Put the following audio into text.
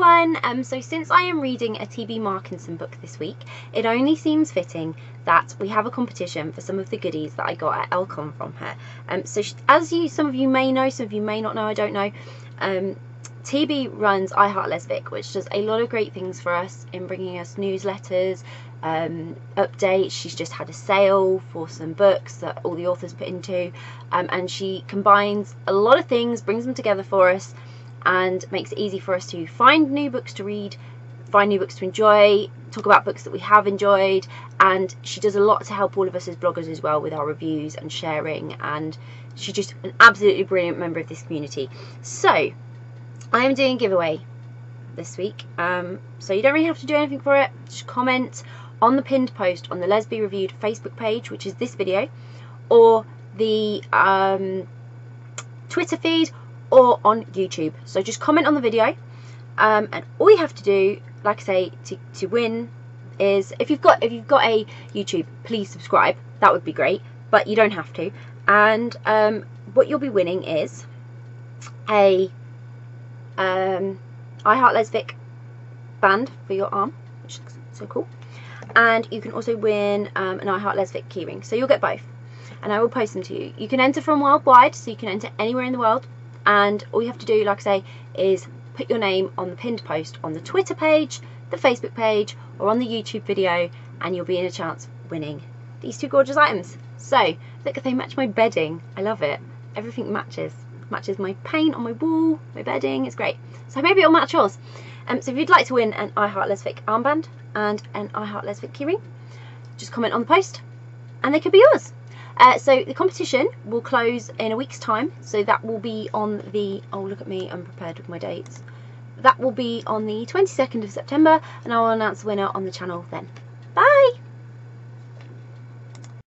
everyone! Um, so since I am reading a TB Markinson book this week, it only seems fitting that we have a competition for some of the goodies that I got at Elcon from her. Um, so she, as you, some of you may know, some of you may not know, I don't know, um, TB runs I Heart Lesfic, which does a lot of great things for us in bringing us newsletters, um, updates. She's just had a sale for some books that all the authors put into, um, and she combines a lot of things, brings them together for us, and makes it easy for us to find new books to read, find new books to enjoy, talk about books that we have enjoyed, and she does a lot to help all of us as bloggers as well with our reviews and sharing. And she's just an absolutely brilliant member of this community. So, I am doing a giveaway this week. Um, so you don't really have to do anything for it. Just comment on the pinned post on the LESBIreviewed Facebook page, which is this video, or the um, Twitter feed, or on YouTube. So just comment on the video, um, and all you have to do, like I say, to, to win is if you've got if you've got a YouTube, please subscribe. That would be great, but you don't have to. And um, what you'll be winning is a um, Heart Lesfic band for your arm, which looks so cool. And you can also win um, an I Heart Lesfic keyring. So you'll get both. And I will post them to you. You can enter from worldwide, so you can enter anywhere in the world. And all you have to do, like I say, is put your name on the pinned post on the Twitter page, the Facebook page, or on the YouTube video, and you'll be in a chance of winning these two gorgeous items. So, look, they match my bedding. I love it. Everything matches matches my paint on my wall, my bedding, it's great. So maybe it'll match yours. Um, so if you'd like to win an I Heart Lesfic armband and an I Heart Lesfic keyring, just comment on the post and they could be yours. Uh, so the competition will close in a week's time. So that will be on the, oh look at me, I'm prepared with my dates. That will be on the 22nd of September and I will announce the winner on the channel then.